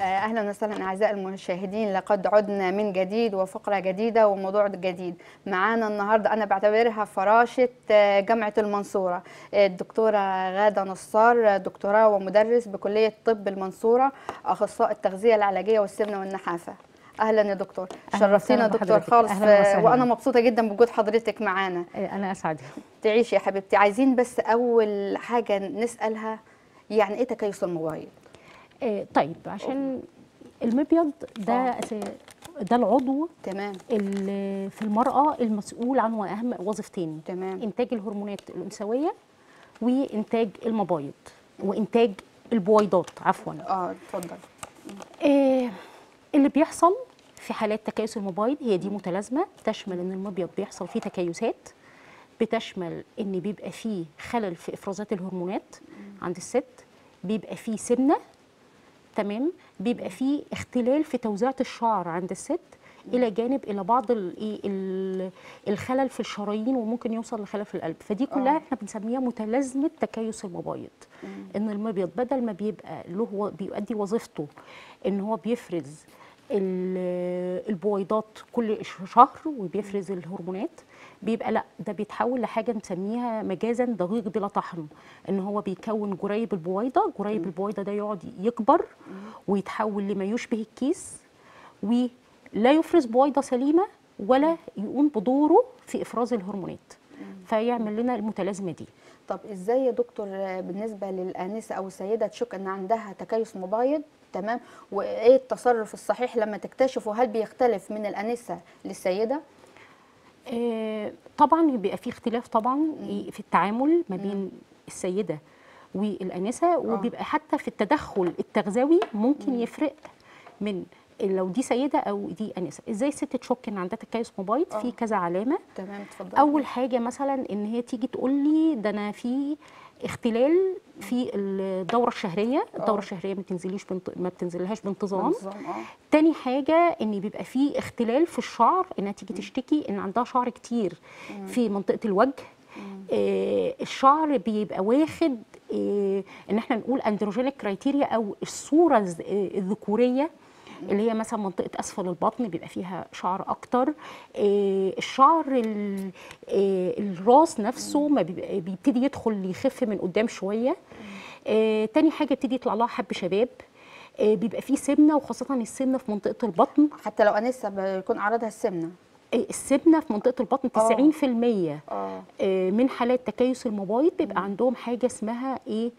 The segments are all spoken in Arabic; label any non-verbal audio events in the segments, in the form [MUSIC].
أهلا وسهلا أعزائي المشاهدين. لقد عدنا من جديد وفقرة جديدة وموضوع جديد. معانا النهارده أنا بعتبرها فراشة آه، جامعة المنصورة. الدكتورة غادة نصار دكتوراه ومدرس بكلية طب المنصورة أخصائي التغذية العلاجية والسمنة والنحافة. أهلا يا دكتور. شرفتينا دكتور. خالص آه،. وأنا مبسوطة جدا بوجود حضرتك معانا. أنا أسعد. تعيش يا حبيبتي. عايزين بس أول حاجة نسألها يعني إيه تكيس الموبايل؟ آه، طيب عشان المبيض ده آه. ده العضو تمام. اللي في المرأة المسؤول عن أهم وظيفتين تمام. إنتاج الهرمونات الأنثوية وإنتاج المبايض وإنتاج البويضات عفوا. آه اتفضل. آه، اللي بيحصل في حالات تكيس المبايض هي دي متلازمة. تشمل إن المبيض بيحصل فيه تكيسات بتشمل إن بيبقى فيه خلل في إفرازات الهرمونات عند الست بيبقى فيه سمنة تمام؟ بيبقى فيه اختلال في توزيعة الشعر عند الست إلى جانب إلى بعض إيه ال- الخلل في الشرايين وممكن يوصل لخلل في القلب. فدي كلها آه. إحنا بنسميها متلازمة تكيس المبايض إن المبيض بدل ما بيبقى له بيؤدي وظيفته إن هو بيفرز البويضات كل شهر وبيفرز الهرمونات. بيبقى لأ ده بيتحول لحاجة نسميها مجازا دقيق بلا طحن. إن هو بيكون جريب البويضة جريب البويضة ده يقعد يكبر ويتحول لما يشبه الكيس ولا يفرز بويضة سليمة ولا يقوم بدوره في إفراز الهرمونات. فيعمل لنا المتلازمة دي. طب إزاي يا دكتور بالنسبة للأنسة أو السيدة تشك إن عندها تكيس مبايض تمام؟ وإيه التصرف الصحيح لما تكتشف وهل بيختلف من الأنسة للسيدة؟ آه، طبعا بيبقى في اختلاف طبعا في التعامل ما بين السيدة والأنسة وبيبقى حتى في التدخل التغذوي ممكن يفرق من لو دي سيدة أو دي أنسة. إزاي الست تشك إن عندها تكيس مبايض في كذا علامة. تمام اتفضل أول حاجة مثلا إن هي تيجي تقول لي ده أنا في اختلال في الدورة الشهرية. الدورة الشهرية ما بتنزليش بنت... ما بتنزلهاش بانتظام. آه. تاني حاجة إن بيبقى فيه اختلال في الشعر إنها تيجي تشتكي إن عندها شعر كتير في منطقة الوجه. آه الشعر بيبقى واخد آه إن إحنا نقول androgenic criteria أو آه، الذكورية. اللي هي مثلا منطقة أسفل البطن بيبقى فيها شعر أكتر. آه الشعر ال- آه الراس نفسه ما بيبتدي يدخل يخف من قدام شوية. آه تاني حاجة يبتدي يطلع لها حب شباب. بيبقى فيه سمنة وخاصة السمنة في منطقة البطن. حتى لو أنسة بيكون أعراضها السمنة. السمنة في منطقة البطن آه. 90% آه. آه، من حالات تكيس المبايض بيبقى عندهم حاجة اسمها إيه؟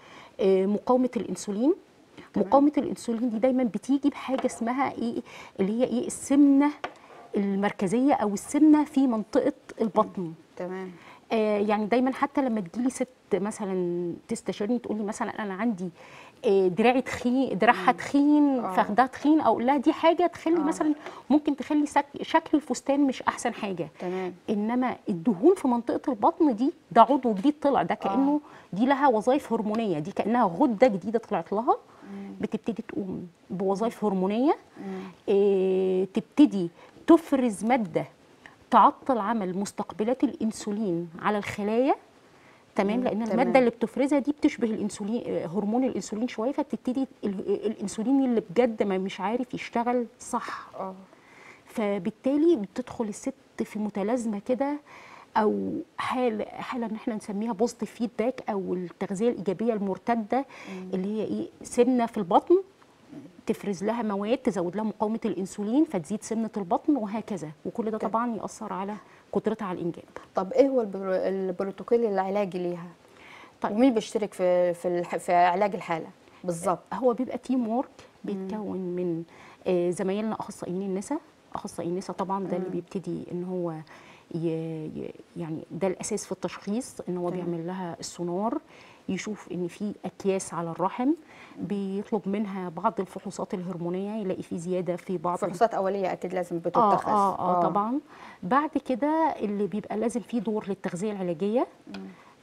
مقاومة الإنسولين. مقاومة الإنسولين دي دايما بتيجي بحاجة اسمها إيه؟ اللي هي إيه؟ السمنة المركزية أو السمنة في منطقة البطن. تمام. آه، يعني دايما حتى لما تجيلي ست مثلا تستشيرني تقول لي مثلا أنا عندي دراعي تخين دراعها تخين آه. فخدها تخين أقول لها دي حاجة تخلي آه. مثلا ممكن تخلي شكل الفستان مش أحسن حاجة. تمام. إنما الدهون في منطقة البطن دي ده عضو جديد طلع ده كأنه دي لها وظائف هرمونية دي كأنها غدة جديدة طلعت لها. بتبتدي تقوم بوظائف هرمونية. إيه تبتدي تفرز مادة تعطل عمل مستقبلات الإنسولين على الخلايا. تمام؟ لأن تمام. الماده اللي بتفرزها دي بتشبه الإنسولين آه، هرمون الإنسولين شوية فبتبتدي ال- الإنسولين اللي بجد ما مش عارف يشتغل صح. آه. فبالتالي بتدخل الست في متلازمة كده أو حالة حالة إن إحنا نسميها positive feedback أو التغذية الإيجابية المرتدة اللي هي إيه؟ سمنه في البطن تفرز لها مواد تزود لها مقاومة الإنسولين فتزيد سمنه البطن وهكذا. وكل ده. طبعا يأثر على قدرتها على الإنجاب. طب إيه هو البرو- البروتوكول العلاجي ليها؟ طيب. ومين بيشترك في في الح- في علاج الحالة؟ بالظبط. هو بيبقى teamwork بيتكون من آه، زمايلنا أخصائيين النساء. أخصائي النساء طبعا ده اللي بيبتدي إن هو يعني ده الأساس في التشخيص إن هو. بيعمل لها السونار يشوف إن في أكياس على الرحم بيطلب منها بعض الفحوصات الهرمونية يلاقي في زيادة في بعض فحوصات أولية أكيد لازم آه بتتخذ. آه آه طبعا. بعد كده اللي بيبقى لازم فيه دور للتغذية العلاجية.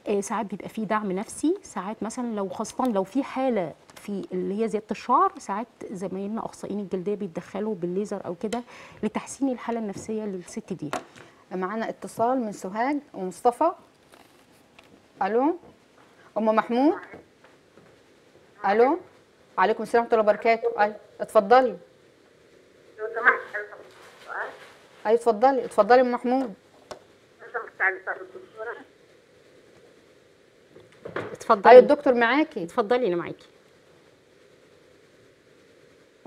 آه ساعات بيبقى فيه دعم نفسي. ساعات مثلا لو خاصة لو في حالة في اللي هي زيادة الشعر ساعات زمايلنا أخصائيين الجلدية بيتدخلوا بالليزر أو كده لتحسين الحالة النفسية للست دي. معانا اتصال من سوهاج ومصطفى. ألو؟ أم محمود؟ ألو؟ عليكم السلام ورحمة الله وبركاته. أيوه اتفضلي. لو سمحت أيوه اتفضلي. اتفضلي أم محمود. اتفضلي. أيوه الدكتور معاكي. اتفضلي أنا معاكي.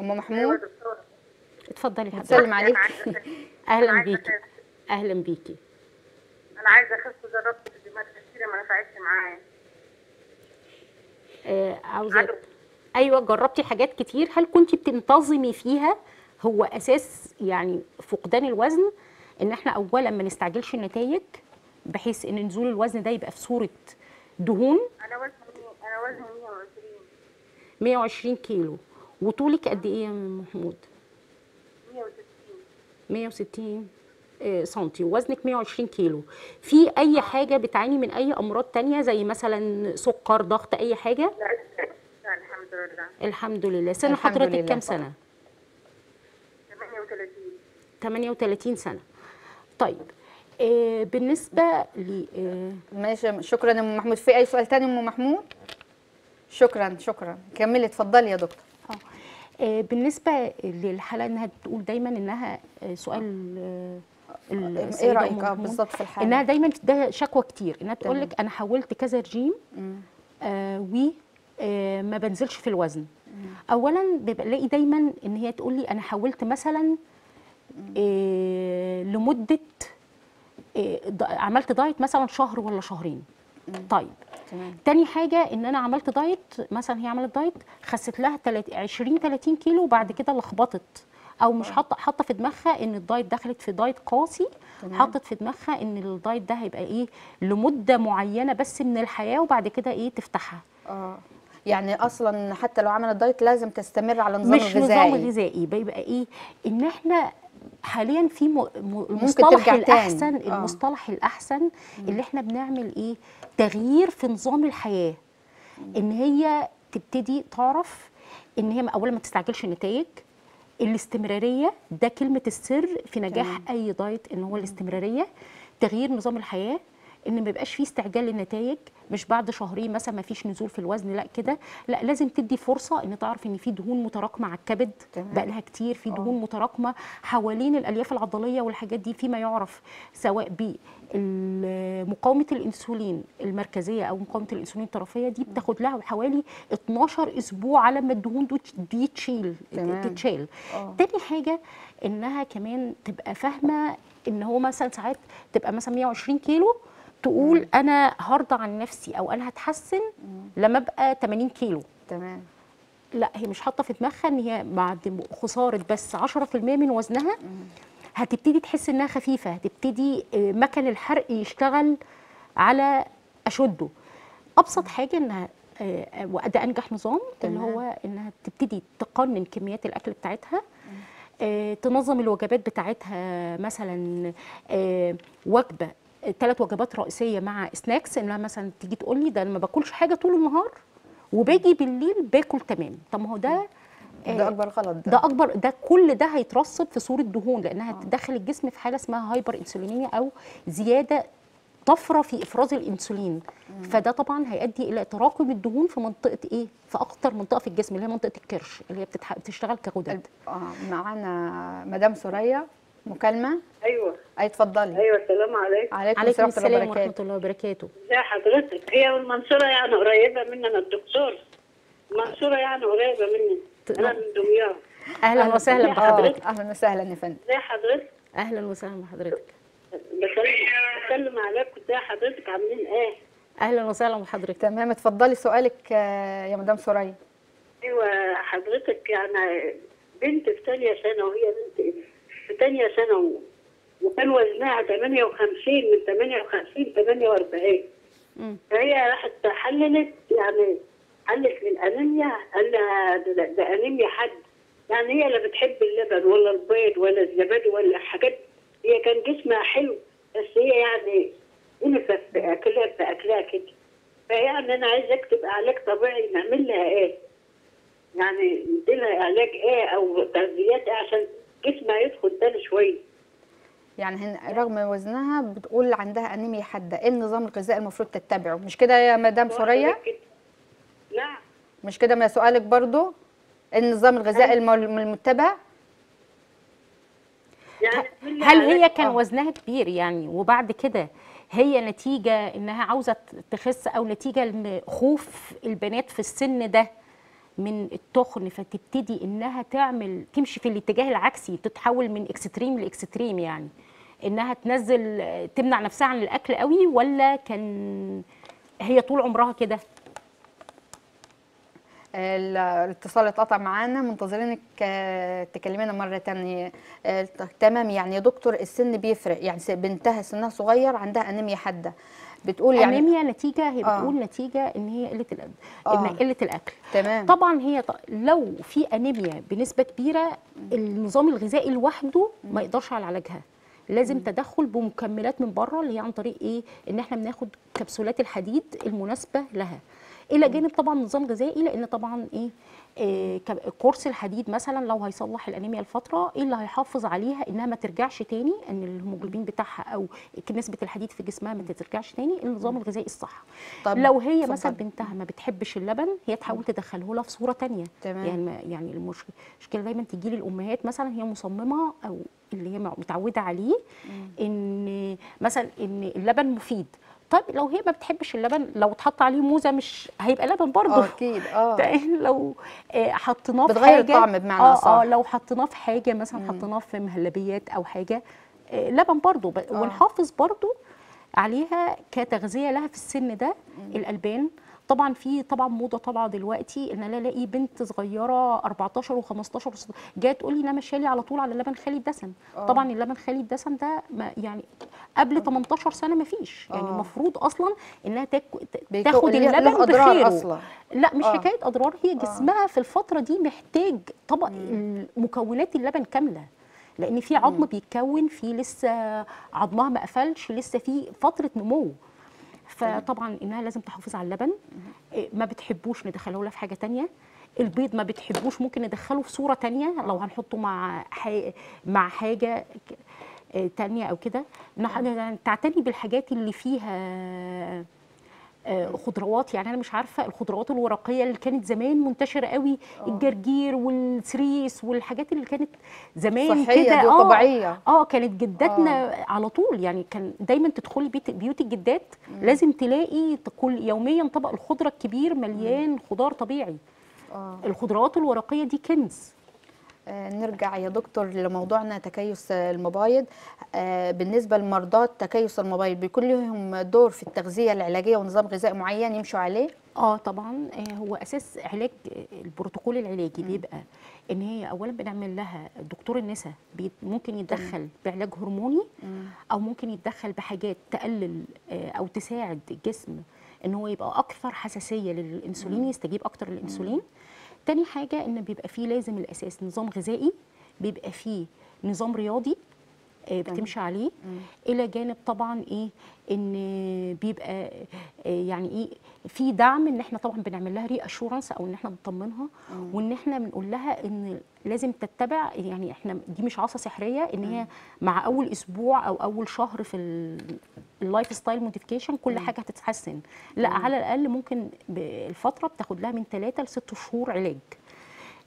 أم أيوة محمود دكتورة. اتفضلي حضرتك سلم عليك أنا عايزة أخس أهلا بيكي. أهلا بيكي. أنا عايزة أخس جربت فيديوهات كتيرة ما نفعتش معايا. آه عاوزه. أيوه جربتي حاجات كتير. هل كنت بتنتظمي فيها؟ هو أساس يعني فقدان الوزن إن إحنا اولا ما نستعجلش النتائج بحيث إن نزول الوزن ده يبقى في صورة دهون. أنا وزني أنا وزني 120 120 كيلو. وطولك قد إيه يا محمود؟ 160 160 آه، سنتي ووزنك 120 كيلو. في أي حاجة بتعاني من أي أمراض تانية زي مثلا سكر ضغط أي حاجة؟ لا الحمد لله. الحمد لله. سن الحمد حضرتك لله. كام. سنة؟ 38 38 سنة. طيب آه بالنسبة ل آه ماشي. شكرا يا أم محمود. في أي سؤال تاني أم محمود؟ شكرا شكرا. كملي اتفضلي يا دكتور. آه. آه بالنسبة للحالة إنها بتقول دايما إنها آه سؤال آه إيه السيدة رأيك؟ محمود، بالظبط في الحالة. إنها دايما ده شكوى كتير إنها تقول. لك أنا حاولت كذا رجيم مم. آه و آه ما بنزلش في الوزن. اولا بيبقى الاقي دايما إن هي تقول لي أنا حاولت مثلا آه لمدة آه عملت دايت مثلا شهر ولا شهرين. طيب. تمام. تاني حاجة إن أنا عملت diet مثلا هي عملت دايت خست لها تلات- 20 30 كيلو وبعد كده لخبطت. أو مش حاطه حاطة في دماغها إن ال diet دخلت في diet قاسي. حطت في دماغها إن ال diet ده هيبقى إيه لمدة معينة بس من الحياة وبعد كده إيه تفتحها آه يعني أصلا حتى لو عملت diet لازم تستمر على نظام مش غذائي نظام غذائي بيبقى إيه إن إحنا حاليا في المصطلح. الأحسن آه. المصطلح الأحسن اللي إحنا بنعمل إيه تغيير في نظام الحياة إن هي تبتدي تعرف إن هي اولا ما تستعجلش النتائج الاستمرارية ده كلمة السر في نجاح تمام. أي دايت إن هو الاستمرارية تغيير نظام الحياة إن ما يبقاش فيه استعجال للنتائج مش بعد شهرين مثلا ما فيش نزول في الوزن لأ كده لأ لازم تدي فرصة إن تعرف إن في دهون متراكمة على الكبد. بقى لها كتير في دهون متراكمة حوالين الألياف العضلية والحاجات دي فيما يعرف سواء بمقاومه الإنسولين المركزية أو مقاومة الإنسولين الطرفية دي بتاخد لها حوالي 12 أسبوع على ما الدهون دي- تشيل. تتشال آه. تاني حاجة إنها كمان تبقى فاهمة إن هو مثلا ساعات تبقى مثلا 120 كيلو تقول أنا هرضى عن نفسي أو أنا هتحسن لما أبقى 80 كيلو. تمام. لا هي مش حاطة في دماغها إن هي بعد خسارة بس 10% من وزنها هتبتدي تحس إنها خفيفة هتبتدي آه، مكن الحرق يشتغل على أشده. أبسط حاجة إنها آه، وده أنجح نظام اللي. هو إنها تبتدي تقنن كميات الأكل بتاعتها آه، تنظم الوجبات بتاعتها مثلا وجبة ثلاث وجبات رئيسية مع snacks انها مثلا تيجي تقول لي ده أنا ما باكلش حاجة طول النهار وباجي بالليل باكل تمام. طب ما هو ده ده آه، أكبر غلط ده. أكبر ده كل ده هيترسب في صورة دهون لأنها تدخل الجسم في حاله اسمها hyperinsulinemia أو زيادة طفرة في إفراز الإنسولين. فده طبعا هيؤدي إلى تراكم الدهون في منطقة إيه؟ في أكتر منطقة في الجسم اللي هي منطقة الكرش اللي هي بتتح... بتشتغل كغدد. آه معانا مدام سوريا مكالمة. أي اتفضلي. أيوه السلام عليكم. عليكم, عليكم السلام ورحمة الله السلام وبركاته ورحمة الله وبركاته. ازي حضرتك هي والمنصورة يعني قريبة مننا الدكتور. المنصورة يعني قريبة مني. أنا من دمياط. أهلا وسهلا. بحضرتك. أهلا وسهلا يا فندم. ازي حضرتك. أهلا وسهلا بحضرتك. بسلم بسلم عليكم. ازي حضرتك عاملين إيه؟ أهلا وسهلا بحضرتك. تمام اتفضلي سؤالك آه، يا مدام سوريا. أيوه حضرتك يعني بنت في ثانية سنة وهي بنت في ثانية و- وكان وزنها 58 من 58 48 مم. فهي راحت حللت يعني حلت للانيميا قال لها ده, أنيميا حد. يعني هي لا بتحب اللبن ولا البيض ولا الزبادي ولا حاجات. هي كان جسمها حلو بس هي يعني أنفت في اكلها في اكلها كده فيعني أنا عايزة أكتب علاج طبيعي نعمل لها إيه؟ يعني نديلها علاج إيه أو تغذيات إيه عشان جسمها يدخل تاني شوية. يعني هن رغم وزنها بتقول عندها أنيميا حادة. إيه النظام الغذائي المفروض تتبعه؟ مش كده يا مدام سوريا؟ نعم. مش كده ما سؤالك برضو؟ النظام الغذائي الم- المتبع؟ يعني هل هي كان آه. وزنها كبير يعني وبعد كده هي نتيجة إنها عاوزة تخس أو نتيجة إن خوف البنات في السن ده من التخن فتبتدي إنها تعمل تمشي في الاتجاه العكسي تتحول من extreme ل extreme يعني. إنها تنزل تمنع نفسها عن الأكل قوي ولا كان هي طول عمرها كده؟ ال- الاتصال اتقطع معانا منتظرينك تكلمينا مرة تانية. آه، ت- تمام يعني يا دكتور السن بيفرق. يعني بنتها سنها صغير عندها أنيميا حادة. بتقول يعني أنيميا نتيجة هي آه. بتقول نتيجة إن هي قلة الأكل آه. إن قلة الأكل. تمام. طبعا هي ط- لو في أنيميا بنسبة كبيرة النظام الغذائي لوحده ما يقدرش على علاجها. لازم تدخل بمكملات من بره اللي هي عن طريق إيه؟ إن إحنا بناخد كبسولات الحديد المناسبة لها. إلى جانب طبعا نظام غذائي لأن طبعا إيه إيه ك- كورس الحديد مثلا لو هيصلح الأنيميا لفتره إيه اللي هيحافظ عليها إنها ما ترجعش تاني إن الهيموجلوبين بتاعها أو نسبه الحديد في جسمها ما ترجعش تاني النظام الغذائي الصح. طب لو هي اتفضلي. مثلا بنتها ما بتحبش اللبن هي تحاول تدخله لها في صورة تانية. تمام. يعني يعني المشكلة دايما تيجي لي الامهات مثلا هي مصممة أو اللي هي متعودة عليه إن مثلا إن اللبن مفيد. طيب لو هي ما بتحبش اللبن لو اتحط عليه موزة مش هيبقى لبن برضه. آه أكيد آه. [LAUGHS] لو آه، حطيناه في بتغير حاجة الطعم بمعنى آه أصح. آه لو حطيناه في حاجة مثلا حطيناه في مهلبيات أو حاجة آه، لبن برضه. ونحافظ برضه عليها كتغذية لها في السن ده الألبان. طبعا في طبعا موضة طالعة دلوقتي إن أنا ألاقي بنت صغيرة 14 و15 جاية تقول لي أنا ماشيه على طول على لبن خالي الدسم. طبعا اللبن خالي الدسم ده ما يعني قبل 18 سنة ما فيش يعني آه. المفروض أصلا إنها تاك- تاخد اللبن بخيره. أصلاً. لا مش آه. حكاية أضرار هي جسمها في الفترة دي محتاج طبق مكونات اللبن كاملة. لأن في عظم بيتكون في لسه عظمها ما قفلش لسه في فترة نمو. فطبعا إنها لازم تحافظ على اللبن. إيه، ما بتحبوش ندخله لها في حاجة تانية. البيض ما بتحبوش ممكن ندخله في صورة تانية لو هنحطه مع حي... مع حاجة. آه، تانية أو كده تعتني بالحاجات اللي فيها آه، خضروات. يعني أنا مش عارفة الخضروات الورقية اللي كانت زمان منتشرة قوي الجرجير والسريس والحاجات اللي كانت زمان كده. آه طبيعية. آه كانت جداتنا على طول. يعني كان دايما تدخلي بيت بيوت الجدات لازم تلاقي كل يوميا طبق الخضرة الكبير مليان خضار طبيعي. آه. الخضروات الورقية دي كنز. نرجع يا دكتور لموضوعنا تكيس آه، المبايض آه، بالنسبة لمرضى تكيس المبايض بيكون لهم دور في التغذية العلاجية ونظام غذائي معين يمشوا عليه؟ آه طبعا. آه، هو أساس علاج آه، البروتوكول العلاجي بيبقى إن هي اولا بنعمل لها دكتور النساء ممكن يتدخل بعلاج هرموني أو ممكن يتدخل بحاجات تقلل آه، أو تساعد الجسم إن هو يبقى أكثر حساسية للإنسولين يستجيب أكتر للإنسولين. تاني حاجة إن بيبقى فيه لازم الأساس نظام غذائي بيبقى فيه نظام رياضي بتمشي عليه. إلى جانب طبعا إيه إن بيبقى آه، يعني إيه في دعم إن إحنا طبعا بنعمل لها reassurance أو إن إحنا بنطمنها وإن إحنا بنقول لها إن لازم تتبع يعني إحنا دي مش عصا سحرية إن هي مع أول أسبوع أو أول شهر في ال- ال lifestyle modification كل حاجة هتتحسن. لا على الأقل ممكن الفترة بتاخد لها من 3 ل 6 شهور علاج.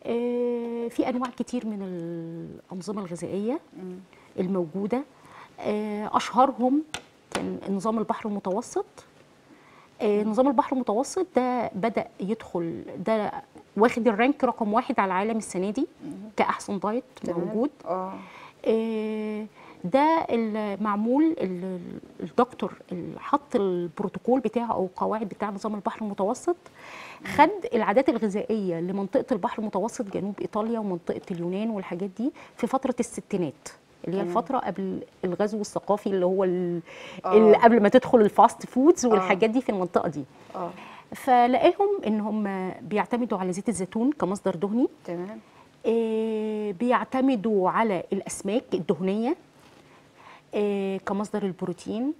آه، في أنواع كتير من الأنظمة الغذائية. الموجودة. آه، أشهرهم كان نظام البحر المتوسط. آه، نظام البحر المتوسط ده بدأ يدخل ده واخد الرانك رقم واحد على العالم السنة دي كأحسن دايت. موجود. آه. آه، ده المعمول ال- الدكتور اللي حط البروتوكول بتاعه أو القواعد بتاع نظام البحر المتوسط خد العادات الغذائية لمنطقة البحر المتوسط جنوب إيطاليا ومنطقة اليونان والحاجات دي في فترة الستينات. اللي هي الفترة قبل الغزو الثقافي اللي هو ال- آه. اللي قبل ما تدخل ال fast foods والحاجات دي في المنطقة دي. آه. فلاقيهم ان هم بيعتمدوا على زيت الزيتون كمصدر دهني. تمام. آه، بيعتمدوا على الأسماك الدهنية آه، كمصدر البروتين.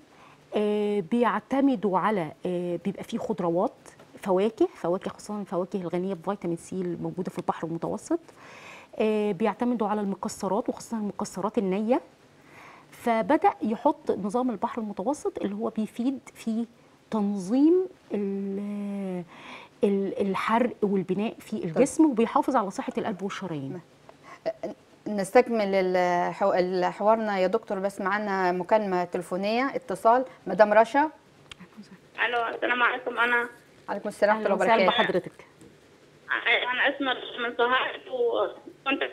آه، بيعتمدوا على آه، بيبقى فيه خضروات فواكه فواكه خصوصا الفواكه الغنية بفيتامين C الموجودة في البحر المتوسط. آه، بيعتمدوا على المكسرات وخصوصا المكسرات النية. فبدأ يحط نظام البحر المتوسط اللي هو بيفيد في تنظيم ال- ال- الحرق والبناء في الجسم وبيحافظ على صحة القلب والشرايين. نستكمل الحو- الحوارنا يا دكتور بس معانا مكالمة تليفونية اتصال. مدام رشا. ألو السلام عليكم. أنا عليكم السلام ورحمة الله وبركاته. بحضرتك أنا اسمي من سهاد وكنت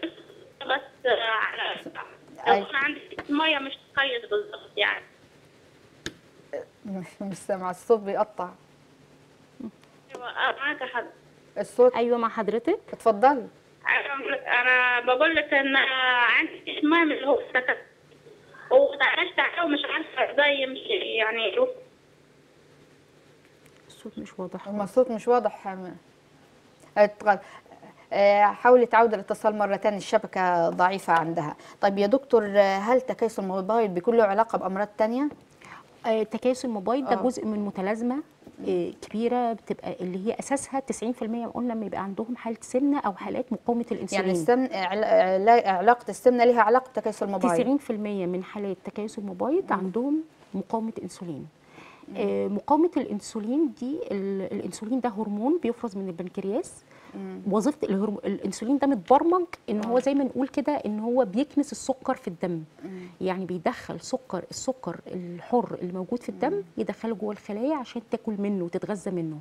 بس على. أنا عندي مية مش كويس بالظبط يعني. مش سامعة الصوت بيقطع. أيوة، معاك يا حد الصوت أيوه مع حضرتك. اتفضلي. أنا بقول لك إن عندي اشمام اللي هو السكت وتعالجت عليه ومش عارفة إزاي يمشي يعني. الصوت مش واضح الصوت مش واضح اتغ- آه، حاولي تعود الاتصال مرة تانية الشبكة ضعيفة عندها. طيب يا دكتور هل تكيس الموبايل بيكون له علاقة بأمراض تانية؟ آه، تكيس الموبايل ده آه. جزء من متلازمة آه، كبيرة بتبقى اللي هي أساسها 90% قلنا لما يبقى عندهم حالة سمنة أو حالات مقاومة يعني الانسولين السمن عل- علا- علاقة السمنة لها علاقة بتكيس الموبايل. 90% من حالات تكيس المبيض عندهم مقاومة انسولين مقاومة الإنسولين دي ال- الإنسولين ده هرمون بيفرز من البنكرياس. وظيفة الهرم... الانسولين ده متبرمج إن هو زي ما نقول كده إن هو بيكنس السكر في الدم. يعني بيدخل سكر السكر الحر اللي موجود في الدم يدخله جوه الخلايا عشان تاكل منه وتتغذى منه.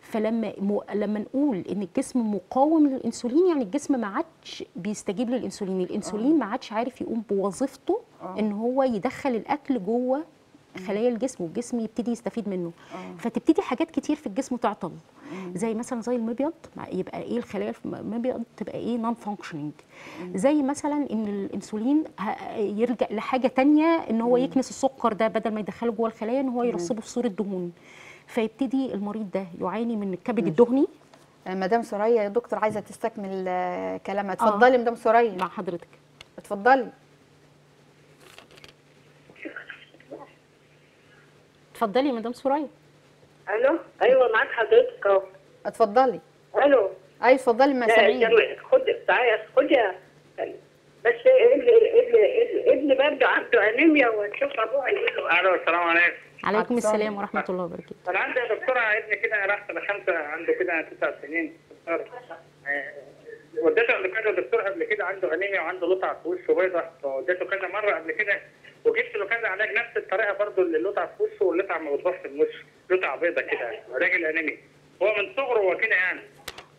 فلما م... لما نقول إن الجسم مقاوم للإنسولين يعني الجسم ما عادش بيستجيب للإنسولين. الإنسولين ما عادش عارف يقوم بوظيفته إن هو يدخل الأكل جوه خلايا الجسم والجسم يبتدي يستفيد منه. فتبتدي حاجات كتير في الجسم تعطل. زي مثلا زي المبيض يبقى إيه الخلايا المبيض تبقى إيه non-functioning زي مثلا إن الإنسولين يرجع لحاجة تانية إن هو يكنس السكر ده بدل ما يدخله جوه الخلايا إن هو يرسبه في صورة دهون. فيبتدي المريض ده يعاني من الكبد الدهني. آه، مدام سوريا يا دكتور عايزة تستكمل آه، كلامها. اتفضلي مدام سوريا. مع حضرتك. اتفضلي. اتفضلي يا مدام سوريا. ألو؟ أيوه معاك حضرتك أهو. اتفضلي. ألو؟ أي اتفضلي ما سامعين. جميل. خد تعالى خد يا بس ابن ابن ابن برضه عنده انيميا وتشوف أبوه عنده ألو السلام عليكم. عليكم السلام. السلام. ورحمة الله وبركاته. أنا عندي يا دكتوره ابني كده راح سنه خمسه عنده كده تسع سنين. آه، وديته قبل كده دكتور قبل كده عنده أنيميا وعنده لطعة في وشه بيضة. فوديته كذا مرة قبل كده. وجبت له كذا علاج نفس الطريقة برضه اللي اللطعه في وشه واللطعه ما بتروحش من وشه لطعه بيضة كده علاج الأنيميا. هو من صغره هو كده يعني.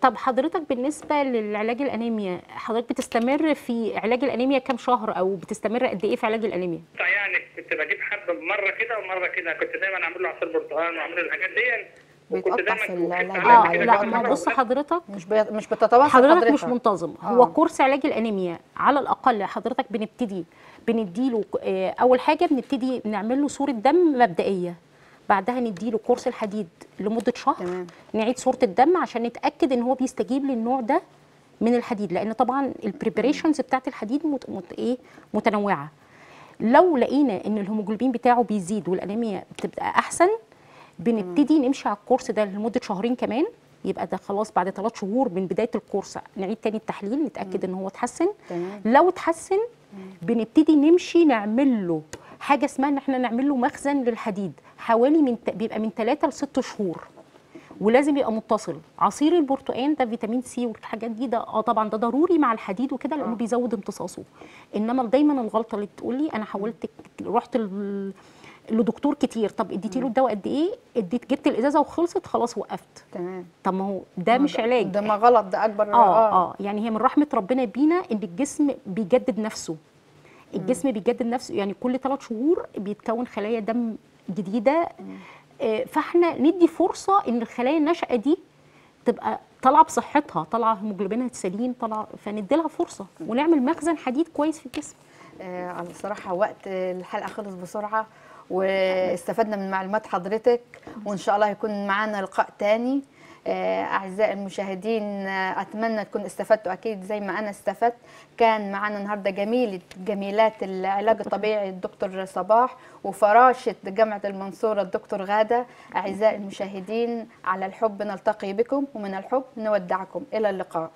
طب حضرتك بالنسبة للعلاج الأنيميا حضرتك بتستمر في علاج الأنيميا كام شهر أو بتستمر قد إيه في علاج الأنيميا؟ يعني كنت بجيب حبة مرة كده ومرة كده. كنت دايما أعمل له عصير برتقال وأعمل له الحاجات دي. بيتقطع في آه لا ما بص. حضرتك مش بي... مش بتتواصل حضرتك حضرتك مش منتظم آه. هو كورس علاج الأنيميا على الأقل حضرتك بنبتدي بنديله آه، أول حاجة بنبتدي نعمل له صورة دم مبدئية بعدها نديله كورس الحديد لمدة شهر تمام. نعيد صورة الدم عشان نتأكد إن هو بيستجيب للنوع ده من الحديد لأن طبعا ال preparations بتاعت الحديد مت... مت... إيه متنوعة لو لقينا إن الهيموجلوبين بتاعه بيزيد والأنيميا بتبقى أحسن بنبتدي نمشي على الكورس ده لمدة شهرين كمان. يبقى ده خلاص بعد ثلاث شهور من بداية الكورس. نعيد تاني التحليل نتأكد إن هو اتحسن. لو اتحسن بنبتدي نمشي نعمل له حاجة اسمها إن إحنا نعمل له مخزن للحديد. حوالي من بيبقى من 3 ل 6 شهور. ولازم يبقى متصل. عصير البرتقال ده فيتامين C والحاجات دي ده آه طبعا ده ضروري مع الحديد وكده لأنه بيزود امتصاصه. إنما دايما الغلطة اللي تقول لي أنا حاولت رحت لدكتور كتير. طب اديتي له الدواء قد إيه؟ اديت جبت الازازة وخلصت خلاص وقفت. تمام. طب ما هو ده مش علاج. ده ما غلط ده أكبر آه آه. يعني هي من رحمة ربنا بينا إن الجسم بيجدد نفسه. الجسم بيجدد نفسه يعني كل ثلاث شهور بيتكون خلايا دم جديدة. آه، فإحنا ندي فرصة إن الخلايا الناشئة دي تبقى طالعة بصحتها طالعة هيموجلوبينها سليم طالعة فندي لها فرصة ونعمل مخزن حديد كويس في الجسم. آه، على الصراحة وقت الحلقة خلص بسرعة. واستفدنا من معلومات حضرتك وإن شاء الله يكون معنا لقاء تاني. آه، أعزائي المشاهدين آه، أتمنى تكون استفدتوا. أكيد زي ما أنا استفدت كان معنا النهاردة جميلة جميلات العلاج الطبيعي الدكتور صباح وفراشة جامعة المنصورة الدكتور غادة. أعزائي المشاهدين على الحب نلتقي بكم ومن الحب نودعكم. إلى اللقاء.